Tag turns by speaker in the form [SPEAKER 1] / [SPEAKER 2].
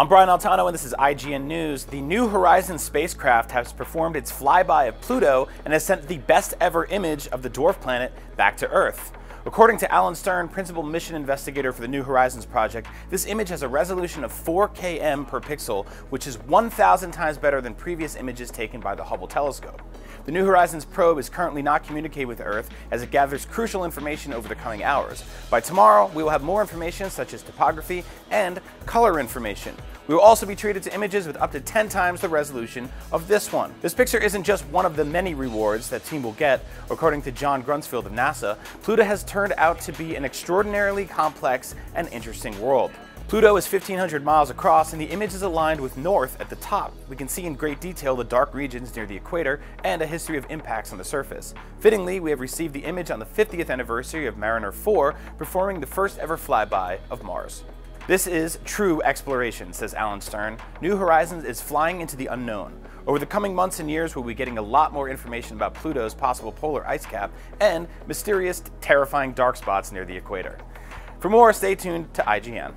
[SPEAKER 1] I'm Brian Altano and this is IGN News. The New Horizons spacecraft has performed its flyby of Pluto and has sent the best ever image of the dwarf planet back to Earth. According to Alan Stern, principal mission investigator for the New Horizons project, this image has a resolution of 4 km per pixel, which is 1,000 times better than previous images taken by the Hubble telescope. The New Horizons probe is currently not communicating with Earth as it gathers crucial information over the coming hours. By tomorrow, we will have more information such as topography and color information. We will also be treated to images with up to 10 times the resolution of this one. This picture isn't just one of the many rewards that team will get. According to John Grunsfeld of NASA, Pluto has turned out to be an extraordinarily complex and interesting world. Pluto is 1,500 miles across and the image is aligned with north at the top. We can see in great detail the dark regions near the equator and a history of impacts on the surface. Fittingly, we have received the image on the 50th anniversary of Mariner 4 performing the first ever flyby of Mars. This is true exploration, says Alan Stern. New Horizons is flying into the unknown. Over the coming months and years, we'll be getting a lot more information about Pluto's possible polar ice cap and mysterious, terrifying dark spots near the equator. For more, stay tuned to IGN.